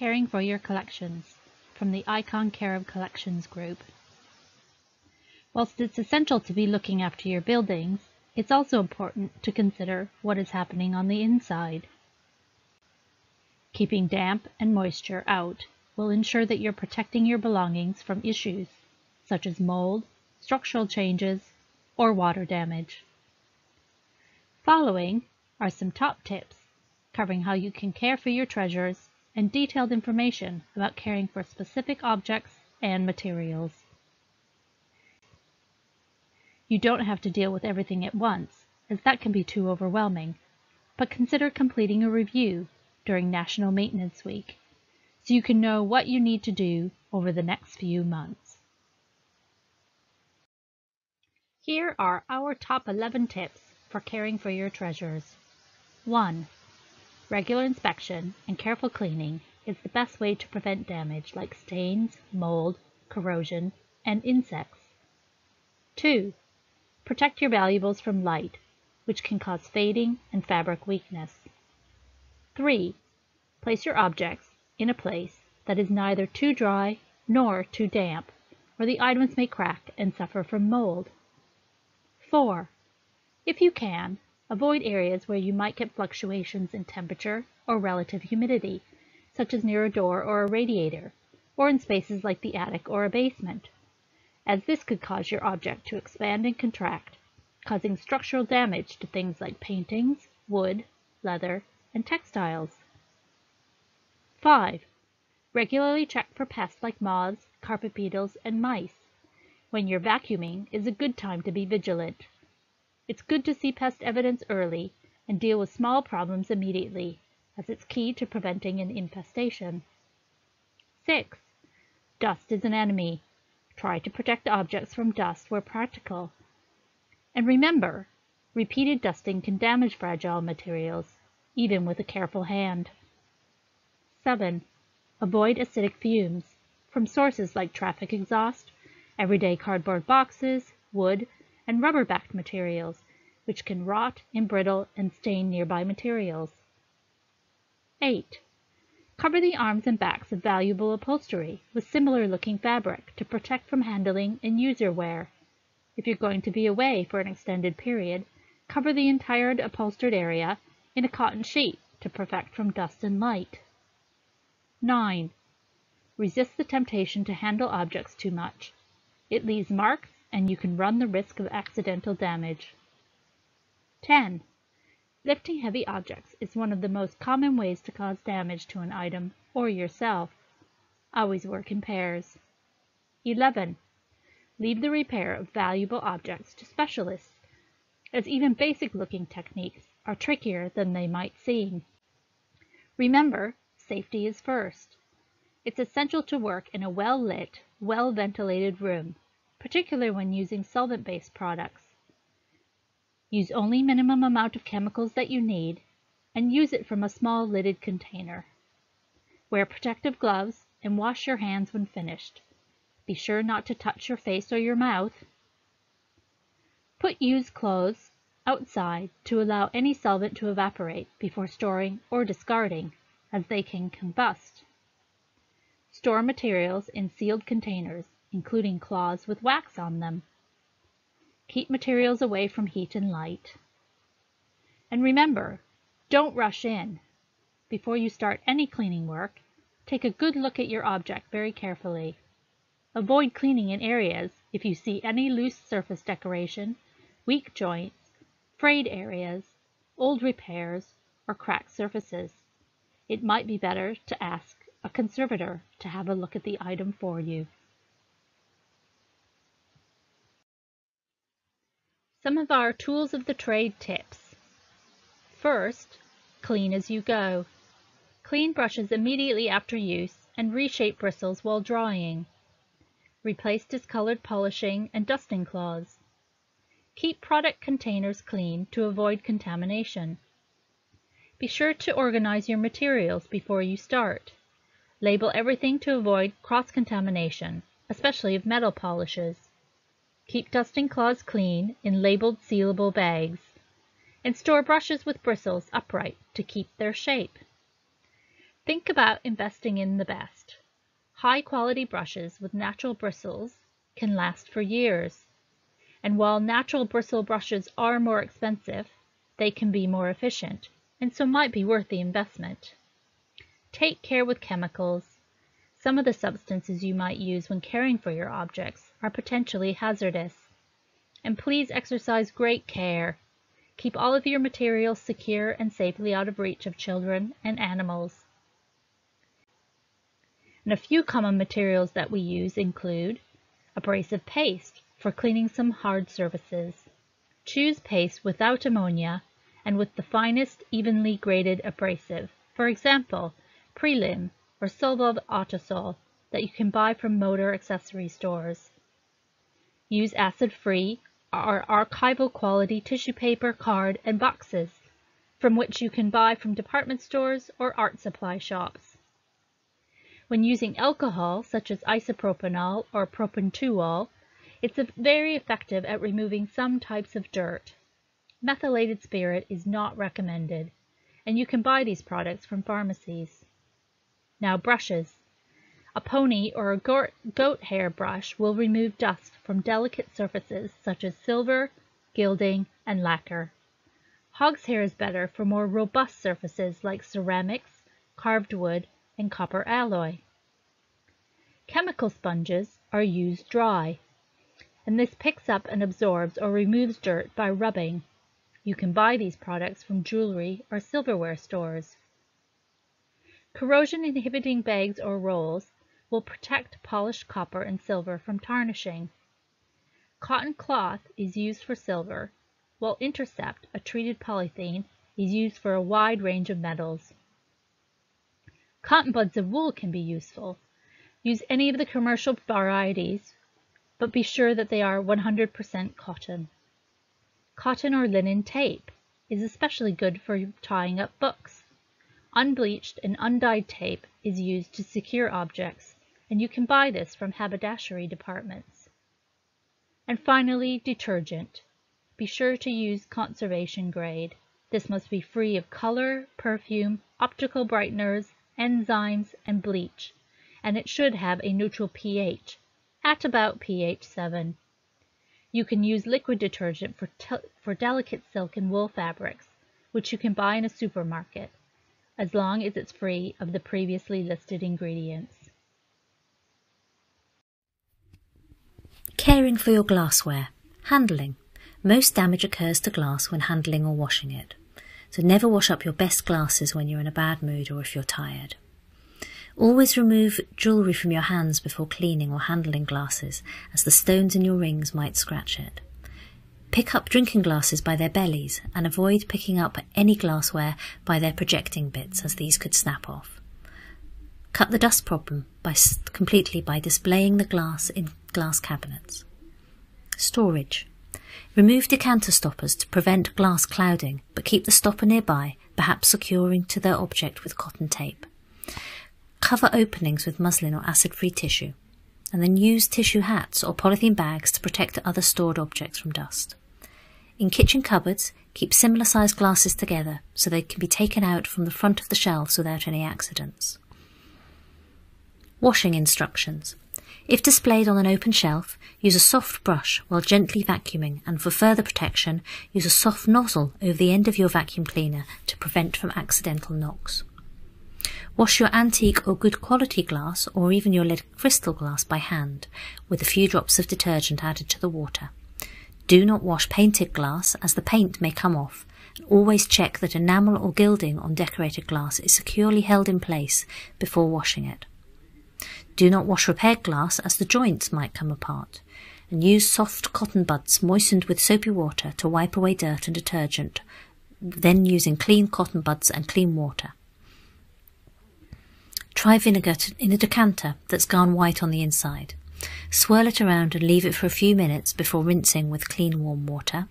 Caring for your collections from the Icon Care of Collections group. Whilst it's essential to be looking after your buildings, it's also important to consider what is happening on the inside. Keeping damp and moisture out will ensure that you're protecting your belongings from issues such as mold, structural changes, or water damage. Following are some top tips covering how you can care for your treasures and detailed information about caring for specific objects and materials. You don't have to deal with everything at once, as that can be too overwhelming, but consider completing a review during National Maintenance Week so you can know what you need to do over the next few months. Here are our top 11 tips for caring for your treasures. 1. Regular inspection and careful cleaning is the best way to prevent damage like stains, mold, corrosion, and insects. 2. Protect your valuables from light, which can cause fading and fabric weakness. 3. Place your objects in a place that is neither too dry nor too damp, or the items may crack and suffer from mold. 4. If you can, Avoid areas where you might get fluctuations in temperature or relative humidity, such as near a door or a radiator, or in spaces like the attic or a basement, as this could cause your object to expand and contract, causing structural damage to things like paintings, wood, leather, and textiles. 5. Regularly check for pests like moths, carpet beetles, and mice. When you're vacuuming is a good time to be vigilant. It's good to see pest evidence early and deal with small problems immediately, as it's key to preventing an infestation. 6. Dust is an enemy. Try to protect objects from dust where practical. And remember, repeated dusting can damage fragile materials, even with a careful hand. 7. Avoid acidic fumes from sources like traffic exhaust, everyday cardboard boxes, wood, and rubber-backed materials, which can rot, embrittle, and stain nearby materials. 8. Cover the arms and backs of valuable upholstery with similar looking fabric to protect from handling and user wear. If you're going to be away for an extended period, cover the entire upholstered area in a cotton sheet to protect from dust and light. 9. Resist the temptation to handle objects too much. It leaves marks and you can run the risk of accidental damage. 10. Lifting heavy objects is one of the most common ways to cause damage to an item or yourself. Always work in pairs. 11. Leave the repair of valuable objects to specialists, as even basic looking techniques are trickier than they might seem. Remember, safety is first. It's essential to work in a well-lit, well-ventilated room particularly when using solvent-based products. Use only minimum amount of chemicals that you need and use it from a small lidded container. Wear protective gloves and wash your hands when finished. Be sure not to touch your face or your mouth. Put used clothes outside to allow any solvent to evaporate before storing or discarding, as they can combust. Store materials in sealed containers including cloths with wax on them. Keep materials away from heat and light. And remember, don't rush in. Before you start any cleaning work, take a good look at your object very carefully. Avoid cleaning in areas if you see any loose surface decoration, weak joints, frayed areas, old repairs, or cracked surfaces. It might be better to ask a conservator to have a look at the item for you. Some of our tools of the trade tips. First, clean as you go. Clean brushes immediately after use and reshape bristles while drying. Replace discolored polishing and dusting cloths. Keep product containers clean to avoid contamination. Be sure to organize your materials before you start. Label everything to avoid cross-contamination, especially of metal polishes. Keep dusting cloths clean in labeled sealable bags. And store brushes with bristles upright to keep their shape. Think about investing in the best. High quality brushes with natural bristles can last for years. And while natural bristle brushes are more expensive, they can be more efficient, and so might be worth the investment. Take care with chemicals. Some of the substances you might use when caring for your objects are potentially hazardous. And please exercise great care. Keep all of your materials secure and safely out of reach of children and animals. And a few common materials that we use include abrasive paste for cleaning some hard surfaces. Choose paste without ammonia and with the finest evenly graded abrasive. For example, Prelim or Solvol Autosol that you can buy from motor accessory stores. Use acid-free or archival quality tissue paper, card, and boxes from which you can buy from department stores or art supply shops. When using alcohol, such as isopropanol or propan-2-ol, it's very effective at removing some types of dirt. Methylated spirit is not recommended, and you can buy these products from pharmacies. Now brushes. A pony or a goat hair brush will remove dust from delicate surfaces such as silver, gilding, and lacquer. Hog's hair is better for more robust surfaces like ceramics, carved wood, and copper alloy. Chemical sponges are used dry, and this picks up and absorbs or removes dirt by rubbing. You can buy these products from jewelry or silverware stores. Corrosion inhibiting bags or rolls will protect polished copper and silver from tarnishing. Cotton cloth is used for silver, while Intercept, a treated polythene, is used for a wide range of metals. Cotton buds of wool can be useful. Use any of the commercial varieties, but be sure that they are 100% cotton. Cotton or linen tape is especially good for tying up books. Unbleached and undyed tape is used to secure objects, and you can buy this from haberdashery departments. And finally, detergent. Be sure to use conservation grade. This must be free of color, perfume, optical brighteners, enzymes, and bleach, and it should have a neutral pH, at about pH 7. You can use liquid detergent for, for delicate silk and wool fabrics, which you can buy in a supermarket, as long as it's free of the previously listed ingredients. Caring for your glassware. Handling. Most damage occurs to glass when handling or washing it. So never wash up your best glasses when you're in a bad mood or if you're tired. Always remove jewellery from your hands before cleaning or handling glasses, as the stones in your rings might scratch it. Pick up drinking glasses by their bellies and avoid picking up any glassware by their projecting bits, as these could snap off. Cut the dust problem by completely by displaying the glass in glass cabinets. Storage. Remove decanter stoppers to prevent glass clouding, but keep the stopper nearby, perhaps securing to their object with cotton tape. Cover openings with muslin or acid-free tissue, and then use tissue hats or polythene bags to protect other stored objects from dust. In kitchen cupboards, keep similar sized glasses together so they can be taken out from the front of the shelves without any accidents. Washing instructions. If displayed on an open shelf, use a soft brush while gently vacuuming and for further protection, use a soft nozzle over the end of your vacuum cleaner to prevent from accidental knocks. Wash your antique or good quality glass or even your lead crystal glass by hand with a few drops of detergent added to the water. Do not wash painted glass as the paint may come off. Always check that enamel or gilding on decorated glass is securely held in place before washing it. Do not wash repaired glass as the joints might come apart. And use soft cotton buds moistened with soapy water to wipe away dirt and detergent, then using clean cotton buds and clean water. Try vinegar in a decanter that's gone white on the inside. Swirl it around and leave it for a few minutes before rinsing with clean warm water,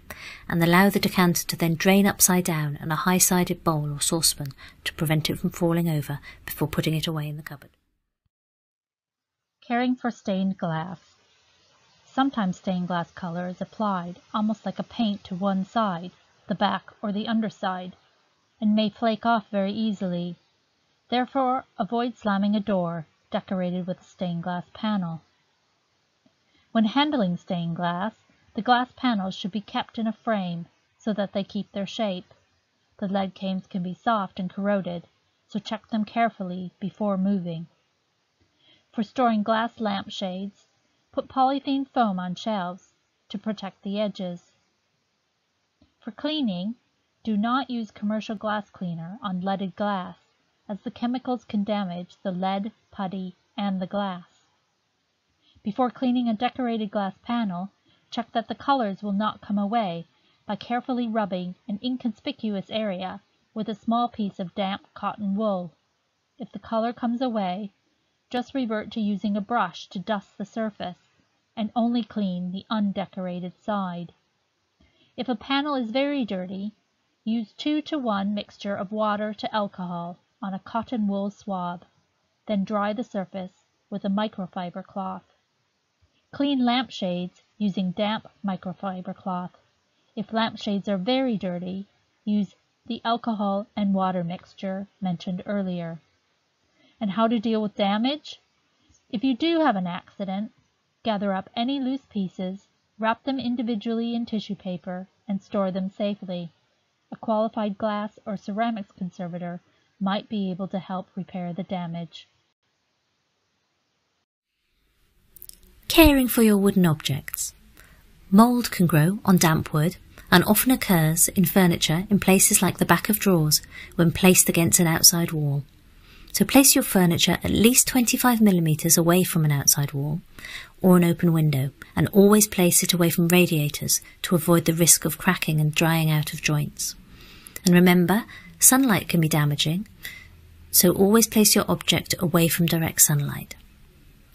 and allow the decanter to then drain upside down in a high-sided bowl or saucepan to prevent it from falling over before putting it away in the cupboard. Caring for stained glass. Sometimes stained glass color is applied almost like a paint to one side, the back or the underside, and may flake off very easily Therefore, avoid slamming a door decorated with a stained glass panel. When handling stained glass, the glass panels should be kept in a frame so that they keep their shape. The lead canes can be soft and corroded, so check them carefully before moving. For storing glass lamp shades, put polythene foam on shelves to protect the edges. For cleaning, do not use commercial glass cleaner on leaded glass, as the chemicals can damage the lead, putty, and the glass. Before cleaning a decorated glass panel, check that the colors will not come away by carefully rubbing an inconspicuous area with a small piece of damp cotton wool. If the color comes away, just revert to using a brush to dust the surface, and only clean the undecorated side. If a panel is very dirty, use 2 to 1 mixture of water to alcohol on a cotton wool swab, then dry the surface with a microfiber cloth. Clean lampshades using damp microfiber cloth. If lampshades are very dirty, use the alcohol and water mixture mentioned earlier. And how to deal with damage? If you do have an accident, gather up any loose pieces, wrap them individually in tissue paper, and store them safely. A qualified glass or ceramics conservator might be able to help repair the damage. Caring for your wooden objects. Mould can grow on damp wood and often occurs in furniture in places like the back of drawers when placed against an outside wall. So place your furniture at least 25 millimeters away from an outside wall or an open window and always place it away from radiators to avoid the risk of cracking and drying out of joints. And remember, sunlight can be damaging, so always place your object away from direct sunlight.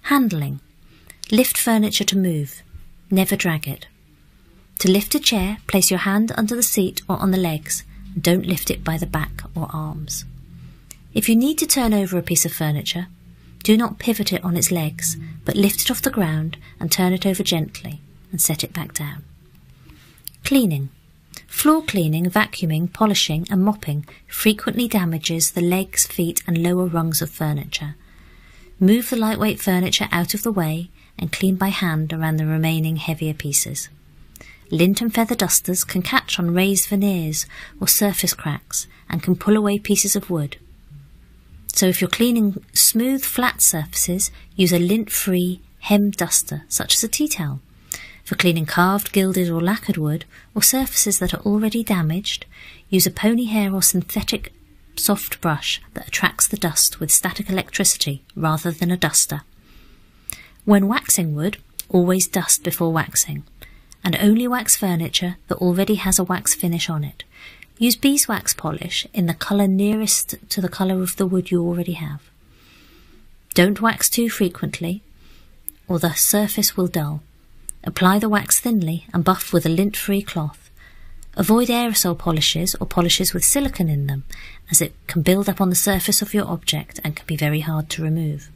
Handling. Lift furniture to move. Never drag it. To lift a chair, place your hand under the seat or on the legs. Don't lift it by the back or arms. If you need to turn over a piece of furniture, do not pivot it on its legs, but lift it off the ground and turn it over gently and set it back down. Cleaning. Floor cleaning, vacuuming, polishing and mopping frequently damages the legs, feet and lower rungs of furniture. Move the lightweight furniture out of the way and clean by hand around the remaining heavier pieces. Lint and feather dusters can catch on raised veneers or surface cracks and can pull away pieces of wood. So if you're cleaning smooth, flat surfaces, use a lint-free hem duster, such as a tea towel. For cleaning carved, gilded or lacquered wood, or surfaces that are already damaged, use a pony hair or synthetic soft brush that attracts the dust with static electricity rather than a duster. When waxing wood, always dust before waxing, and only wax furniture that already has a wax finish on it. Use beeswax polish in the colour nearest to the colour of the wood you already have. Don't wax too frequently, or the surface will dull. Apply the wax thinly and buff with a lint-free cloth. Avoid aerosol polishes or polishes with silicone in them, as it can build up on the surface of your object and can be very hard to remove.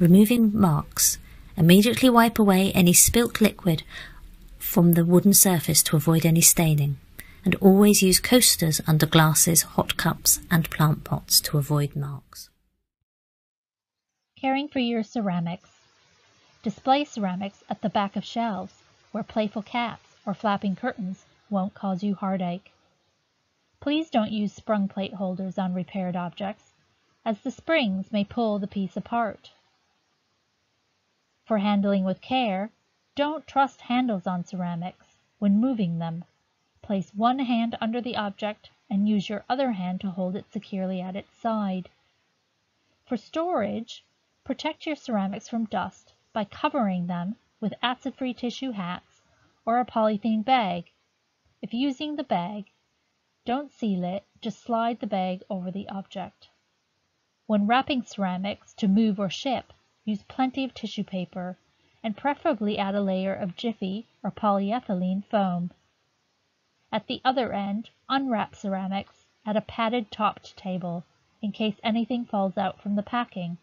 Removing marks. Immediately wipe away any spilt liquid from the wooden surface to avoid any staining and always use coasters under glasses, hot cups and plant pots to avoid marks. Caring for your ceramics. Display ceramics at the back of shelves where playful cats or flapping curtains won't cause you heartache. Please don't use sprung plate holders on repaired objects, as the springs may pull the piece apart. For handling with care, don't trust handles on ceramics when moving them. Place one hand under the object and use your other hand to hold it securely at its side. For storage, protect your ceramics from dust by covering them with acid-free tissue hats or a polythene bag. If using the bag, don't seal it, just slide the bag over the object. When wrapping ceramics to move or ship, use plenty of tissue paper and preferably add a layer of Jiffy or polyethylene foam. At the other end, unwrap ceramics at a padded topped table in case anything falls out from the packing.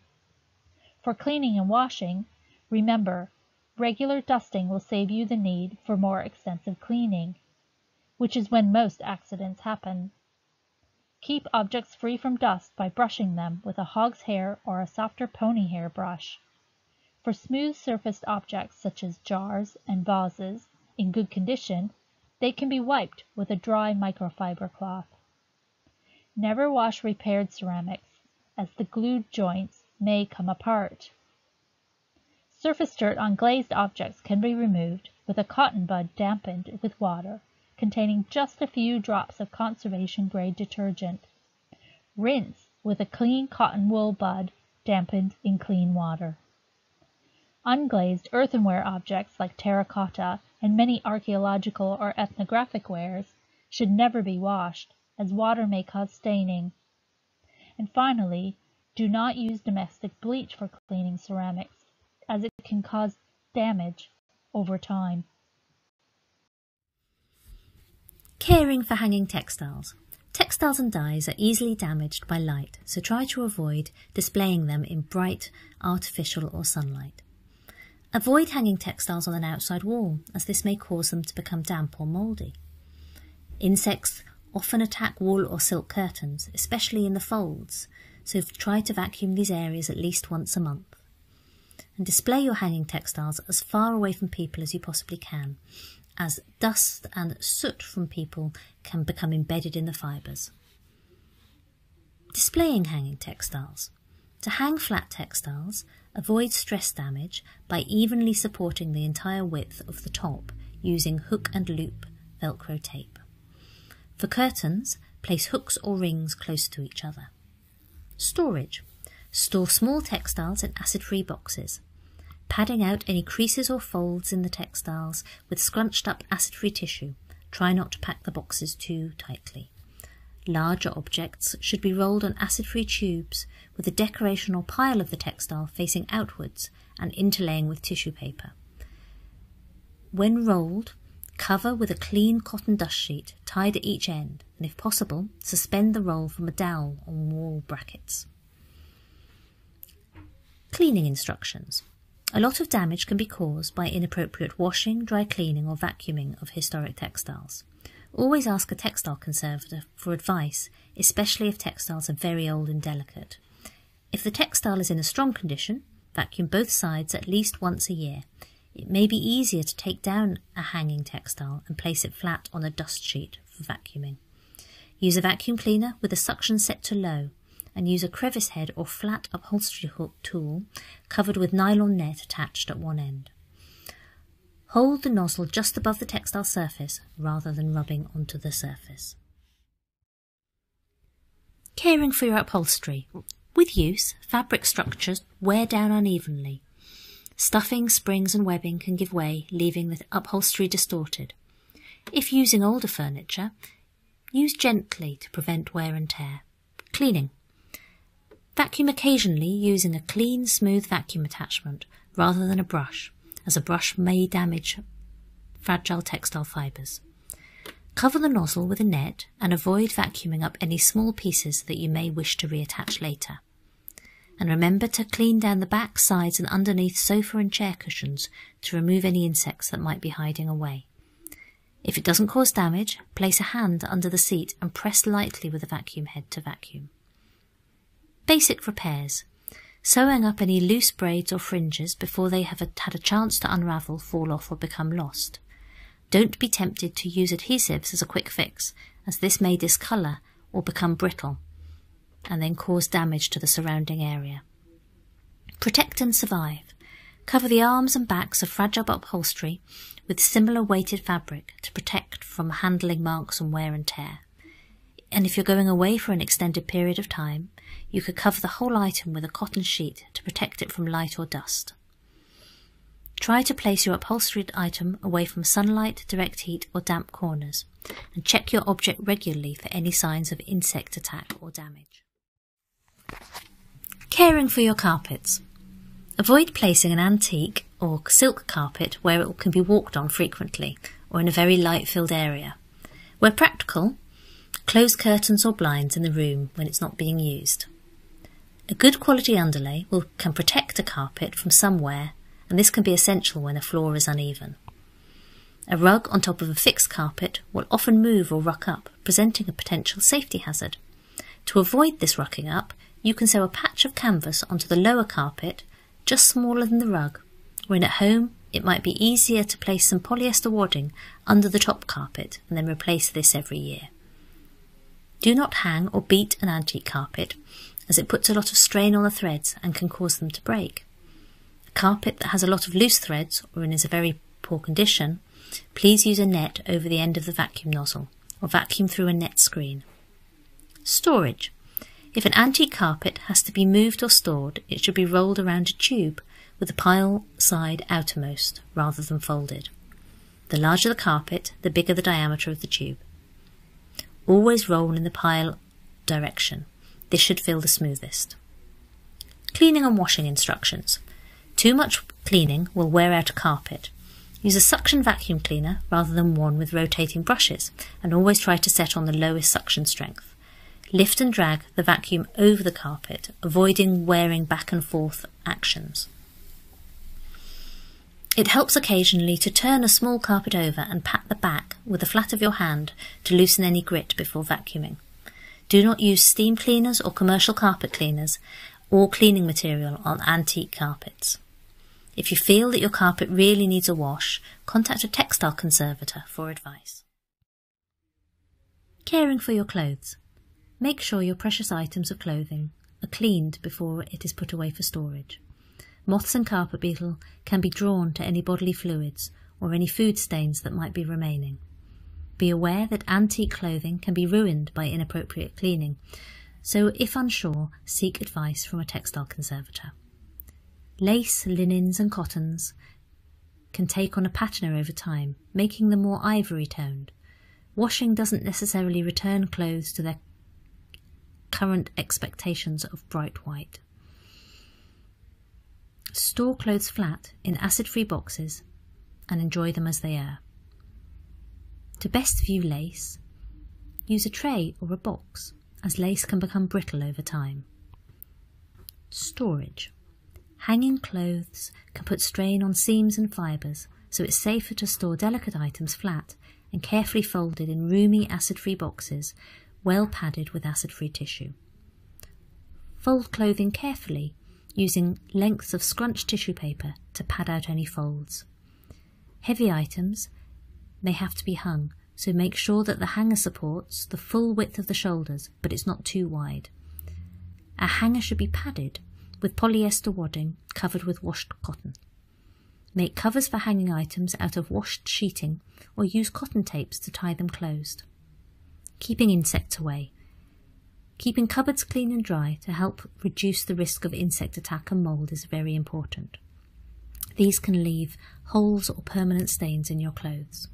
For cleaning and washing, remember, regular dusting will save you the need for more extensive cleaning, which is when most accidents happen. Keep objects free from dust by brushing them with a hog's hair or a softer pony hair brush. For smooth surfaced objects such as jars and vases in good condition, they can be wiped with a dry microfiber cloth. Never wash repaired ceramics, as the glued joints may come apart. Surface dirt on glazed objects can be removed with a cotton bud dampened with water containing just a few drops of conservation grade detergent. Rinse with a clean cotton wool bud dampened in clean water. Unglazed earthenware objects like terracotta and many archaeological or ethnographic wares should never be washed, as water may cause staining. And finally, do not use domestic bleach for cleaning ceramics, as it can cause damage over time. Caring for hanging textiles. Textiles and dyes are easily damaged by light, so try to avoid displaying them in bright, artificial or sunlight. Avoid hanging textiles on an outside wall, as this may cause them to become damp or mouldy. Insects often attack wool or silk curtains, especially in the folds, so try to vacuum these areas at least once a month. And display your hanging textiles as far away from people as you possibly can, as dust and soot from people can become embedded in the fibres. Displaying hanging textiles. To hang flat textiles, avoid stress damage by evenly supporting the entire width of the top using hook and loop Velcro tape. For curtains, place hooks or rings close to each other. Storage. Store small textiles in acid-free boxes padding out any creases or folds in the textiles with scrunched up acid-free tissue. Try not to pack the boxes too tightly. Larger objects should be rolled on acid-free tubes with the decoration or pile of the textile facing outwards and interlaying with tissue paper. When rolled, cover with a clean cotton dust sheet tied at each end and if possible, suspend the roll from a dowel on wall brackets. Cleaning instructions. A lot of damage can be caused by inappropriate washing, dry cleaning, or vacuuming of historic textiles. Always ask a textile conservator for advice, especially if textiles are very old and delicate. If the textile is in a strong condition, vacuum both sides at least once a year. It may be easier to take down a hanging textile and place it flat on a dust sheet for vacuuming. Use a vacuum cleaner with the suction set to low and use a crevice head or flat upholstery hook tool covered with nylon net attached at one end. Hold the nozzle just above the textile surface rather than rubbing onto the surface. Caring for your upholstery. With use, fabric structures wear down unevenly. Stuffing, springs and webbing can give way, leaving the upholstery distorted. If using older furniture, use gently to prevent wear and tear. Cleaning. Vacuum occasionally using a clean, smooth vacuum attachment rather than a brush, as a brush may damage fragile textile fibres. Cover the nozzle with a net and avoid vacuuming up any small pieces that you may wish to reattach later. And remember to clean down the back, sides and underneath sofa and chair cushions to remove any insects that might be hiding away. If it doesn't cause damage, place a hand under the seat and press lightly with a vacuum head to vacuum. Basic repairs. Sewing up any loose braids or fringes before they have had a chance to unravel, fall off or become lost. Don't be tempted to use adhesives as a quick fix, as this may discolour or become brittle and then cause damage to the surrounding area. Protect and survive. Cover the arms and backs of fragile upholstery with similar weighted fabric to protect from handling marks and wear and tear. And if you're going away for an extended period of time, you could cover the whole item with a cotton sheet to protect it from light or dust. Try to place your upholstered item away from sunlight, direct heat or damp corners, and check your object regularly for any signs of insect attack or damage. Caring for your carpets. Avoid placing an antique or silk carpet where it can be walked on frequently or in a very light-filled area. Where practical, close curtains or blinds in the room when it's not being used. A good quality underlay will, can protect a carpet from some wear, and this can be essential when a floor is uneven. A rug on top of a fixed carpet will often move or ruck up, presenting a potential safety hazard. To avoid this rucking up, you can sew a patch of canvas onto the lower carpet, just smaller than the rug. When at home, it might be easier to place some polyester wadding under the top carpet and then replace this every year. Do not hang or beat an antique carpet, as it puts a lot of strain on the threads and can cause them to break. A carpet that has a lot of loose threads or in is in a very poor condition, please use a net over the end of the vacuum nozzle or vacuum through a net screen. Storage. If an antique carpet has to be moved or stored, it should be rolled around a tube with the pile side outermost rather than folded. The larger the carpet, the bigger the diameter of the tube. Always roll in the pile direction. This should feel the smoothest. Cleaning and washing instructions. Too much cleaning will wear out a carpet. Use a suction vacuum cleaner rather than one with rotating brushes, and always try to set on the lowest suction strength. Lift and drag the vacuum over the carpet, avoiding wearing back and forth actions. It helps occasionally to turn a small carpet over and pat the back with the flat of your hand to loosen any grit before vacuuming. Do not use steam cleaners or commercial carpet cleaners or cleaning material on antique carpets. If you feel that your carpet really needs a wash, contact a textile conservator for advice. Caring for your clothes. Make sure your precious items of clothing are cleaned before it is put away for storage. Moths and carpet beetle can be drawn to any bodily fluids or any food stains that might be remaining. Be aware that antique clothing can be ruined by inappropriate cleaning, so if unsure, seek advice from a textile conservator. Lace, linens, and cottons can take on a patina over time, making them more ivory toned. Washing doesn't necessarily return clothes to their current expectations of bright white. Store clothes flat in acid free boxes and enjoy them as they are. To best view lace, use a tray or a box, as lace can become brittle over time. Storage. Hanging clothes can put strain on seams and fibres, so it's safer to store delicate items flat and carefully folded in roomy acid-free boxes, well padded with acid-free tissue. Fold clothing carefully, using lengths of scrunched tissue paper to pad out any folds. Heavy items may have to be hung, so make sure that the hanger supports the full width of the shoulders, but it's not too wide. A hanger should be padded with polyester wadding covered with washed cotton. Make covers for hanging items out of washed sheeting or use cotton tapes to tie them closed. Keeping insects away. Keeping cupboards clean and dry to help reduce the risk of insect attack and mould is very important. These can leave holes or permanent stains in your clothes.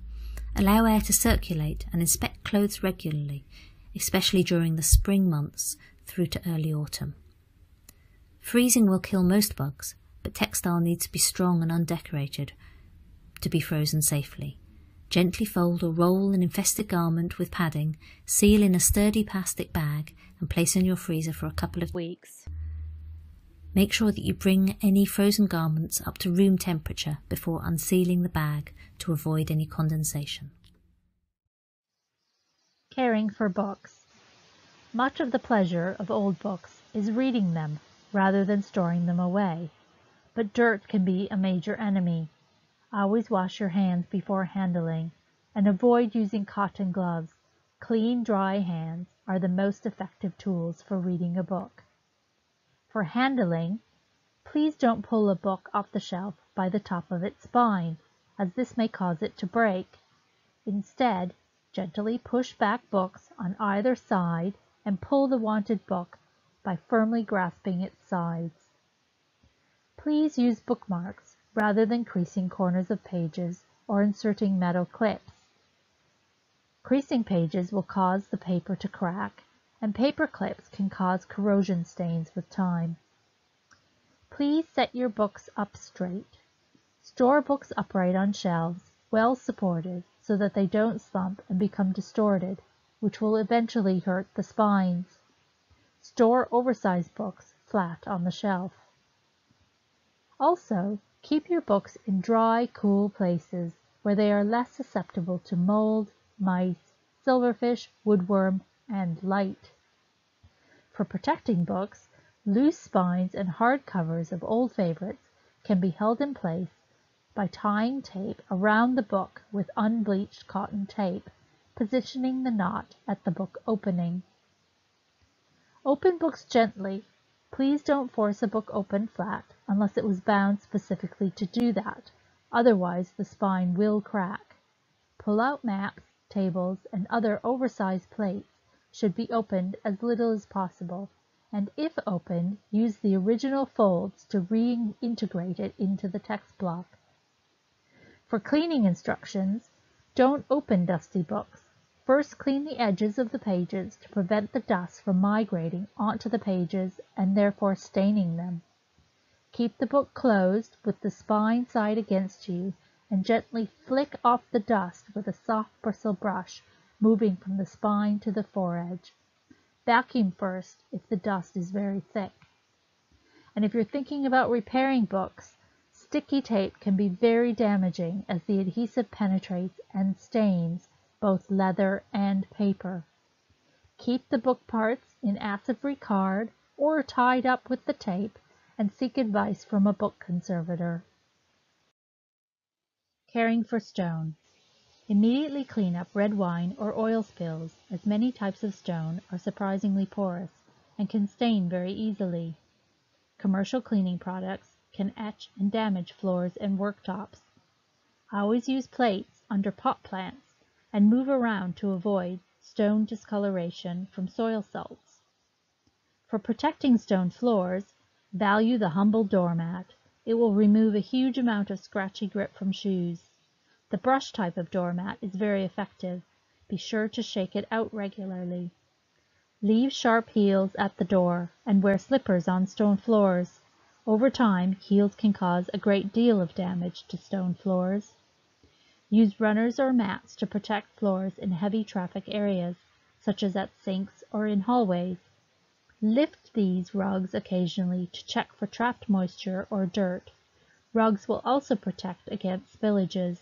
Allow air to circulate and inspect clothes regularly, especially during the spring months through to early autumn. Freezing will kill most bugs, but textile needs to be strong and undecorated to be frozen safely. Gently fold or roll an infested garment with padding, seal in a sturdy plastic bag, and place in your freezer for a couple of weeks. Make sure that you bring any frozen garments up to room temperature before unsealing the bag to avoid any condensation. Caring for books. Much of the pleasure of old books is reading them rather than storing them away. But dirt can be a major enemy. Always wash your hands before handling and avoid using cotton gloves. Clean, dry hands are the most effective tools for reading a book. For handling, please don't pull a book off the shelf by the top of its spine, as this may cause it to break. Instead, gently push back books on either side and pull the wanted book by firmly grasping its sides. Please use bookmarks rather than creasing corners of pages or inserting metal clips. Creasing pages will cause the paper to crack, and paper clips can cause corrosion stains with time. Please set your books up straight. Store books upright on shelves, well supported, so that they don't slump and become distorted, which will eventually hurt the spines. Store oversized books flat on the shelf. Also, keep your books in dry, cool places where they are less susceptible to mold, mice, silverfish, woodworm, and light. For protecting books, loose spines and hard covers of old favorites can be held in place by tying tape around the book with unbleached cotton tape, positioning the knot at the book opening. Open books gently. Please don't force a book open flat unless it was bound specifically to do that, otherwise the spine will crack. Pull out maps, tables, and other oversized plates should be opened as little as possible and if opened, use the original folds to reintegrate it into the text block. For cleaning instructions, don't open dusty books. First clean the edges of the pages to prevent the dust from migrating onto the pages and therefore staining them. Keep the book closed with the spine side against you and gently flick off the dust with a soft bristle brush moving from the spine to the foredge. Vacuum first if the dust is very thick. And if you're thinking about repairing books, sticky tape can be very damaging as the adhesive penetrates and stains both leather and paper. Keep the book parts in acid-free card or tied up with the tape and seek advice from a book conservator. Caring for stone. Immediately clean up red wine or oil spills, as many types of stone are surprisingly porous and can stain very easily. Commercial cleaning products can etch and damage floors and worktops. Always use plates under pot plants and move around to avoid stone discoloration from soil salts. For protecting stone floors, value the humble doormat. It will remove a huge amount of scratchy grip from shoes. The brush type of doormat is very effective. Be sure to shake it out regularly. Leave sharp heels at the door and wear slippers on stone floors. Over time, heels can cause a great deal of damage to stone floors. Use runners or mats to protect floors in heavy traffic areas, such as at sinks or in hallways. Lift these rugs occasionally to check for trapped moisture or dirt. Rugs will also protect against spillages.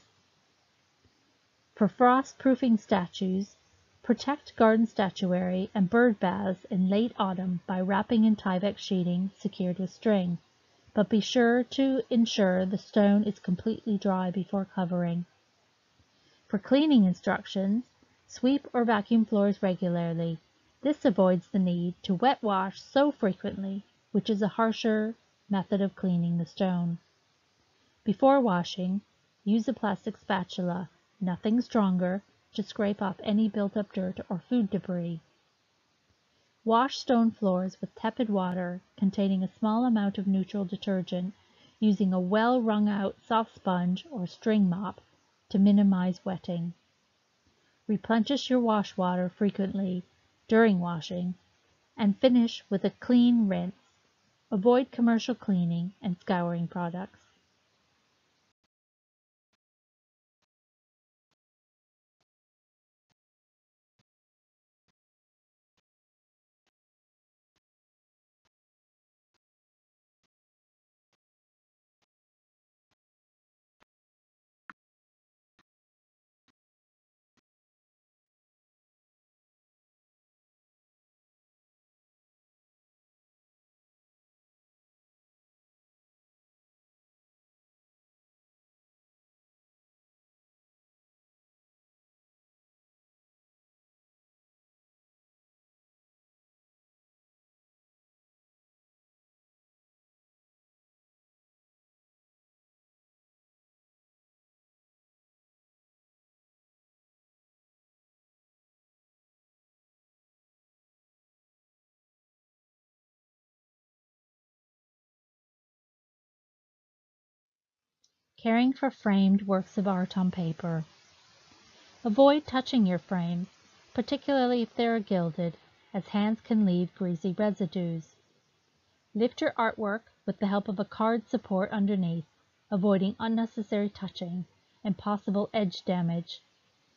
For frost-proofing statues, protect garden statuary and bird baths in late autumn by wrapping in Tyvek sheeting secured with string, but be sure to ensure the stone is completely dry before covering. For cleaning instructions, sweep or vacuum floors regularly. This avoids the need to wet wash so frequently, which is a harsher method of cleaning the stone. Before washing, use a plastic spatula nothing stronger, to scrape off any built-up dirt or food debris. Wash stone floors with tepid water containing a small amount of neutral detergent using a well wrung out soft sponge or string mop to minimize wetting. Replenish your wash water frequently during washing and finish with a clean rinse. Avoid commercial cleaning and scouring products. Caring for framed works of art on paper. Avoid touching your frames, particularly if they are gilded, as hands can leave greasy residues. Lift your artwork with the help of a card support underneath, avoiding unnecessary touching and possible edge damage.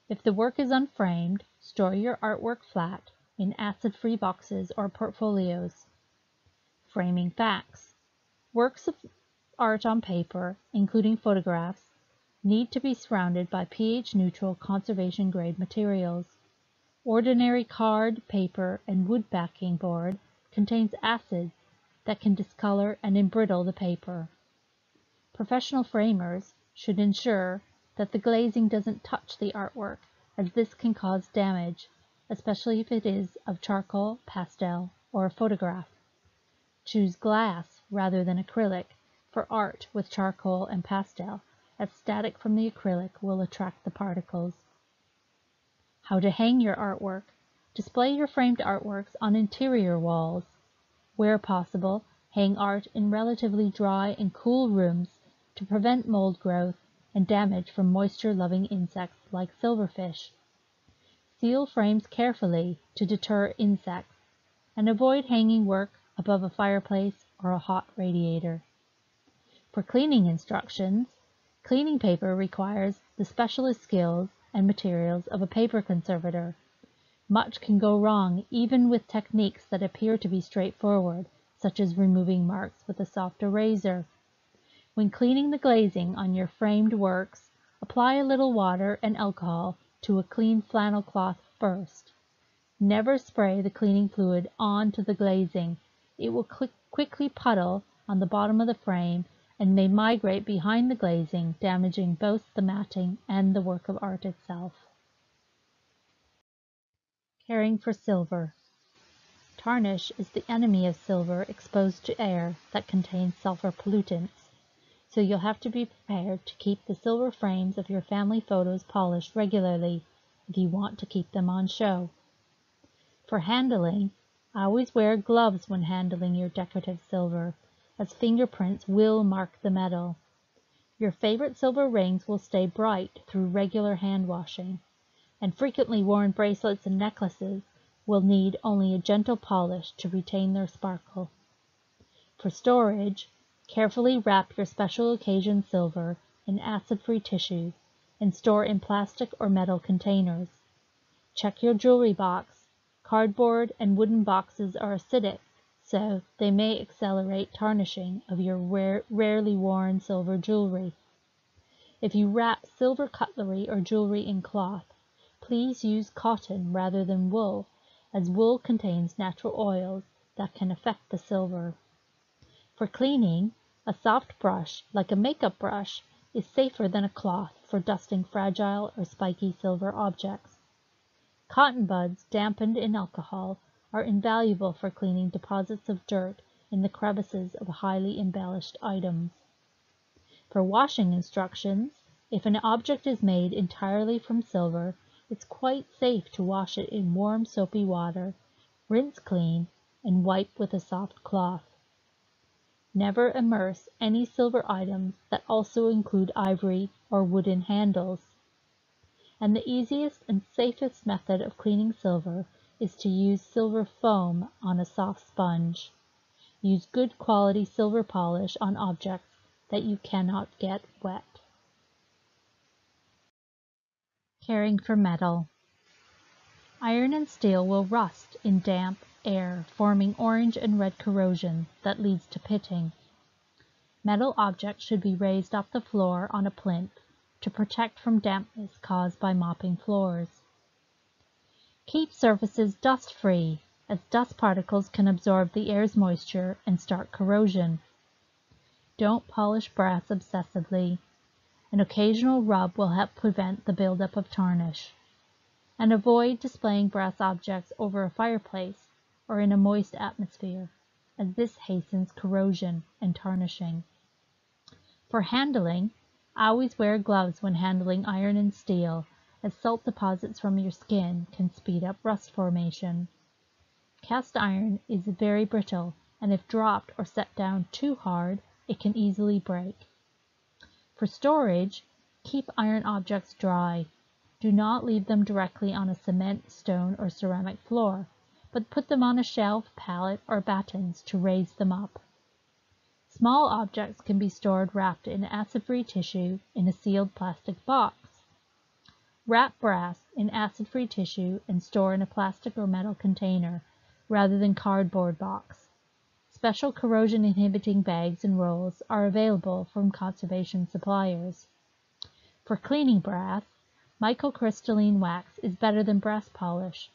If the work is unframed, store your artwork flat in acid-free boxes or portfolios. Framing facts. Works of art on paper, including photographs, need to be surrounded by pH-neutral conservation-grade materials. Ordinary card, paper, and wood backing board contains acids that can discolor and embrittle the paper. Professional framers should ensure that the glazing doesn't touch the artwork as this can cause damage, especially if it is of charcoal, pastel, or a photograph. Choose glass rather than acrylic for art with charcoal and pastel as static from the acrylic will attract the particles. How to hang your artwork. Display your framed artworks on interior walls. Where possible, hang art in relatively dry and cool rooms to prevent mold growth and damage from moisture-loving insects like silverfish. Seal frames carefully to deter insects, and avoid hanging work above a fireplace or a hot radiator. For cleaning instructions, cleaning paper requires the specialist skills and materials of a paper conservator. Much can go wrong even with techniques that appear to be straightforward, such as removing marks with a soft eraser. When cleaning the glazing on your framed works, apply a little water and alcohol to a clean flannel cloth first. Never spray the cleaning fluid on to the glazing. It will quickly puddle on the bottom of the frame and may migrate behind the glazing, damaging both the matting and the work of art itself. Caring for silver. Tarnish is the enemy of silver exposed to air that contains sulfur pollutants so you'll have to be prepared to keep the silver frames of your family photos polished regularly if you want to keep them on show. For handling, always wear gloves when handling your decorative silver, as fingerprints will mark the metal. Your favorite silver rings will stay bright through regular hand washing, and frequently worn bracelets and necklaces will need only a gentle polish to retain their sparkle. For storage, Carefully wrap your special occasion silver in acid-free tissue and store in plastic or metal containers. Check your jewelry box. Cardboard and wooden boxes are acidic, so they may accelerate tarnishing of your rare, rarely worn silver jewelry. If you wrap silver cutlery or jewelry in cloth, please use cotton rather than wool, as wool contains natural oils that can affect the silver. For cleaning, a soft brush, like a makeup brush, is safer than a cloth for dusting fragile or spiky silver objects. Cotton buds dampened in alcohol are invaluable for cleaning deposits of dirt in the crevices of highly embellished items. For washing instructions, if an object is made entirely from silver, it's quite safe to wash it in warm soapy water, rinse clean, and wipe with a soft cloth. Never immerse any silver items that also include ivory or wooden handles. And the easiest and safest method of cleaning silver is to use silver foam on a soft sponge. Use good quality silver polish on objects that you cannot get wet. Caring for metal. Iron and steel will rust in damp air, forming orange and red corrosion that leads to pitting. Metal objects should be raised off the floor on a plinth to protect from dampness caused by mopping floors. Keep surfaces dust-free, as dust particles can absorb the air's moisture and start corrosion. Don't polish brass obsessively. An occasional rub will help prevent the buildup of tarnish. And avoid displaying brass objects over a fireplace or in a moist atmosphere, as this hastens corrosion and tarnishing. For handling, always wear gloves when handling iron and steel, as salt deposits from your skin can speed up rust formation. Cast iron is very brittle, and if dropped or set down too hard, it can easily break. For storage, keep iron objects dry. Do not leave them directly on a cement, stone, or ceramic floor, but put them on a shelf, pallet, or battens to raise them up. Small objects can be stored wrapped in acid-free tissue in a sealed plastic box. Wrap brass in acid-free tissue and store in a plastic or metal container rather than cardboard box. Special corrosion inhibiting bags and rolls are available from conservation suppliers. For cleaning brass, microcrystalline wax is better than brass polish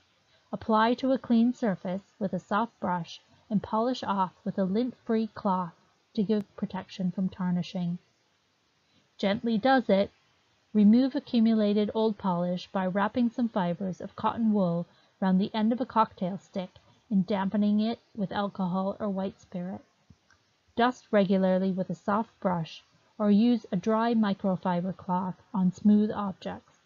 Apply to a clean surface with a soft brush and polish off with a lint-free cloth to give protection from tarnishing. Gently does it. Remove accumulated old polish by wrapping some fibers of cotton wool round the end of a cocktail stick and dampening it with alcohol or white spirit. Dust regularly with a soft brush or use a dry microfiber cloth on smooth objects.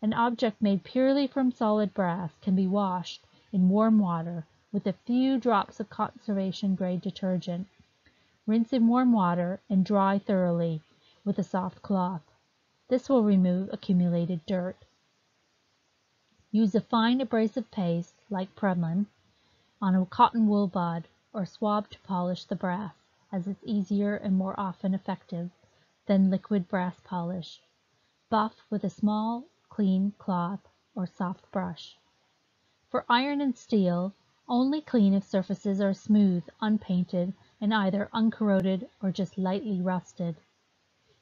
An object made purely from solid brass can be washed in warm water with a few drops of conservation grade detergent. Rinse in warm water and dry thoroughly with a soft cloth. This will remove accumulated dirt. Use a fine abrasive paste, like Prelim, on a cotton wool bud or swab to polish the brass, as it's easier and more often effective than liquid brass polish. Buff with a small clean cloth or soft brush. For iron and steel, only clean if surfaces are smooth, unpainted, and either uncorroded or just lightly rusted.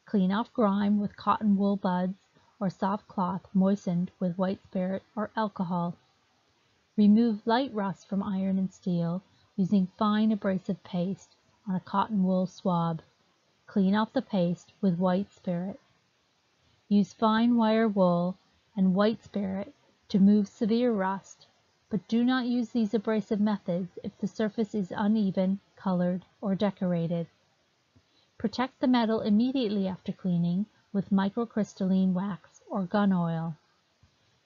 Clean off grime with cotton wool buds or soft cloth moistened with white spirit or alcohol. Remove light rust from iron and steel using fine abrasive paste on a cotton wool swab. Clean off the paste with white spirit. Use fine wire wool and white spirit to move severe rust, but do not use these abrasive methods if the surface is uneven, colored, or decorated. Protect the metal immediately after cleaning with microcrystalline wax or gun oil.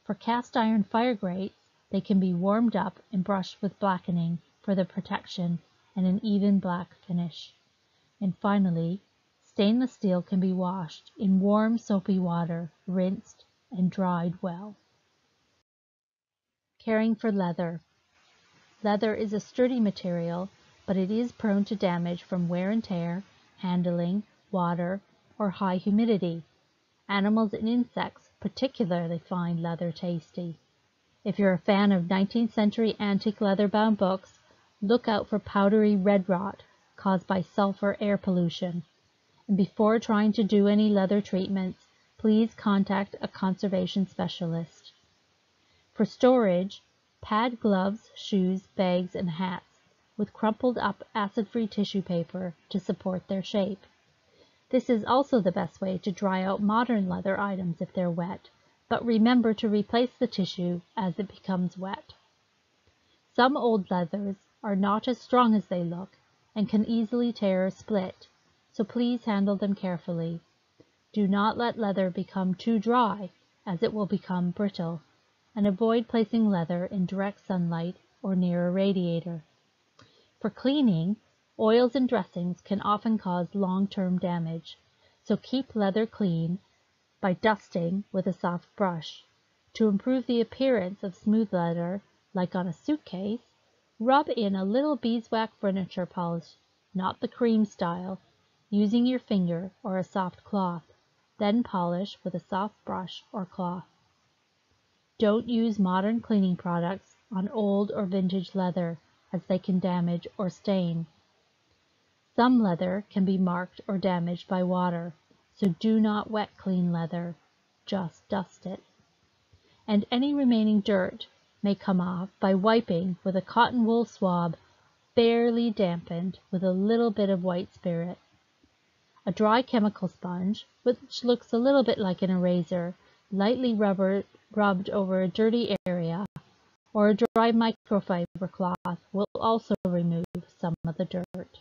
For cast iron fire grates, they can be warmed up and brushed with blackening for the protection and an even black finish. And finally, stainless steel can be washed in warm soapy water, rinsed, and dried well. Caring for leather. Leather is a sturdy material, but it is prone to damage from wear and tear, handling, water, or high humidity. Animals and insects particularly find leather tasty. If you're a fan of 19th century antique leather-bound books, look out for powdery red rot caused by sulfur air pollution. And before trying to do any leather treatments, please contact a conservation specialist. For storage, pad gloves, shoes, bags, and hats with crumpled up acid-free tissue paper to support their shape. This is also the best way to dry out modern leather items if they're wet, but remember to replace the tissue as it becomes wet. Some old leathers are not as strong as they look and can easily tear or split, so please handle them carefully. Do not let leather become too dry, as it will become brittle, and avoid placing leather in direct sunlight or near a radiator. For cleaning, oils and dressings can often cause long-term damage, so keep leather clean by dusting with a soft brush. To improve the appearance of smooth leather, like on a suitcase, rub in a little beeswax furniture polish, not the cream style, using your finger or a soft cloth. Then polish with a soft brush or cloth. Don't use modern cleaning products on old or vintage leather as they can damage or stain. Some leather can be marked or damaged by water, so do not wet clean leather, just dust it. And any remaining dirt may come off by wiping with a cotton wool swab barely dampened with a little bit of white spirit. A dry chemical sponge, which looks a little bit like an eraser, lightly rubber, rubbed over a dirty area, or a dry microfiber cloth will also remove some of the dirt.